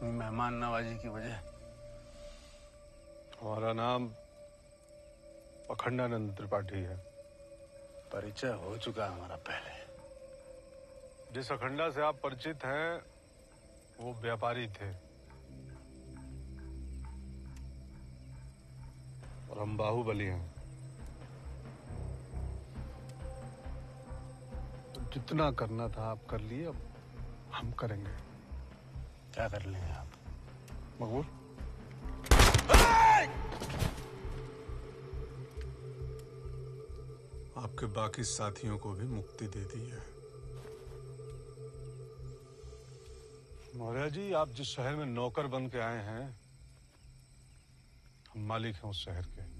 अपनी मेहमान नवाजी की वजह। हमारा नाम अखंडानंद त्रिपाठी है। परिचय हो चुका है हमारा पहले। जिस अखंडा से आप परिचित हैं वो व्यापारी थे। और हम बाहुबली हैं। तो जितना करना था आप कर लिए अब हम करेंगे। क्या कर लेंगे आप? मकबूल? आपके बाकी साथियों को भी मुक्ति दे दी है। मौर्य जी आप जिस शहर में नौकर बन के आए हैं हम मालिक हैं उस शहर के।